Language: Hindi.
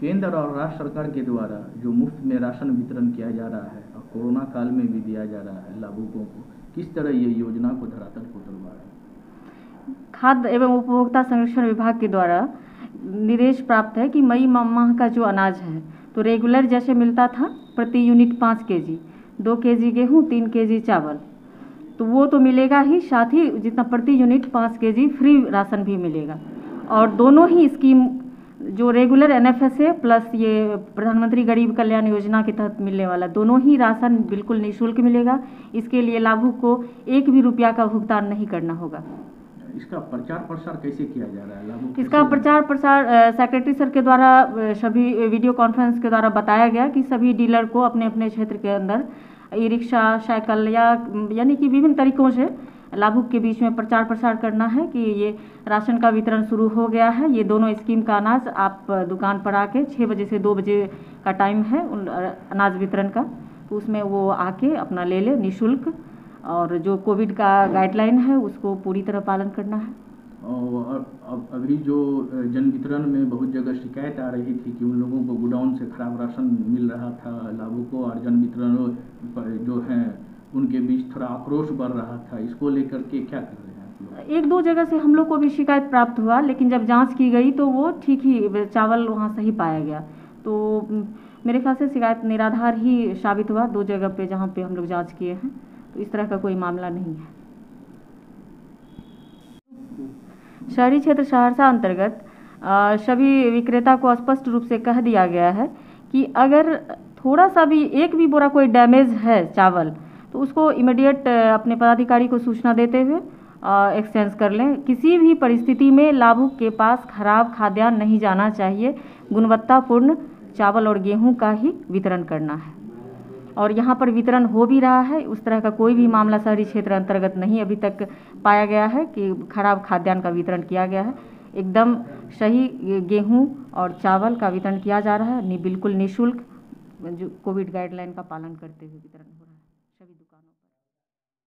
केंद्र और राज्य सरकार के द्वारा जो मुफ़्त में राशन वितरण किया जा रहा है और कोरोना काल में भी दिया जा रहा है लाभुकों को, किस तरह ये योजना को धरातल को उतरवा रहा खाद्य एवं उपभोक्ता संरक्षण विभाग के द्वारा निर्देश प्राप्त है कि मई माह का जो अनाज है तो रेगुलर जैसे मिलता था प्रति यूनिट पाँच के जी दो के जी गेहूँ, तीन के जी चावल। तो वो तो मिलेगा ही, साथ ही जितना प्रति यूनिट पाँच के जी फ्री राशन भी मिलेगा। और दोनों ही स्कीम जो रेगुलर एन एफ़ एस है प्लस ये प्रधानमंत्री गरीब कल्याण योजना के तहत मिलने वाला दोनों ही राशन बिल्कुल निःशुल्क मिलेगा। इसके लिए लाभुक को एक भी रुपया का भुगतान नहीं करना होगा। इसका प्रचार प्रसार कैसे किया जा रहा है? लाभुक इसका प्रचार प्रसार सेक्रेटरी सर के द्वारा सभी वीडियो कॉन्फ्रेंस के द्वारा बताया गया कि सभी डीलर को अपने अपने क्षेत्र के अंदर ई रिक्शा साइकिल या यानी कि विभिन्न तरीकों से लाभुक के बीच में प्रचार प्रसार करना है कि ये राशन का वितरण शुरू हो गया है। ये दोनों स्कीम का अनाज आप दुकान पर आके छः बजे से दो बजे का टाइम है उन अनाज वितरण का। तो उसमें वो आके अपना ले ले निःशुल्क और जो कोविड का गाइडलाइन है उसको पूरी तरह पालन करना है। और अभी जो जन वितरण में बहुत जगह शिकायत आ रही थी कि उन लोगों को गोडाउन से खराब राशन मिल रहा था। लाभुकों और जन वितरण जो हैं उनके बीच थोड़ा आक्रोश बढ़ रहा था। इसको लेकर के क्या कर रहे हैं एक दो जगह से हम लोग को भी शिकायत प्राप्त हुआ, लेकिन जब जाँच की गई तो वो ठीक ही चावल वहाँ सही पाया गया। तो मेरे ख्याल से शिकायत निराधार ही साबित हुआ दो जगह पे जहाँ पे हम लोग जाँच किए हैं। तो इस तरह का कोई मामला नहीं है। शहरी क्षेत्र सहरसा अंतर्गत सभी विक्रेता को स्पष्ट रूप से कह दिया गया है कि अगर थोड़ा सा भी, एक भी बोरा कोई डैमेज है चावल तो उसको इमीडिएट अपने पदाधिकारी को सूचना देते हुए एक्सचेंज कर लें। किसी भी परिस्थिति में लाभुक के पास खराब खाद्यान्न नहीं जाना चाहिए। गुणवत्तापूर्ण चावल और गेहूँ का ही वितरण करना है। और यहाँ पर वितरण हो भी रहा है। उस तरह का कोई भी मामला शहरी क्षेत्र अंतर्गत नहीं अभी तक पाया गया है कि खराब खाद्यान्न का वितरण किया गया है। एकदम सही गेहूँ और चावल का वितरण किया जा रहा है। बिल्कुल निःशुल्क कोविड गाइडलाइन का पालन करते हुए वितरण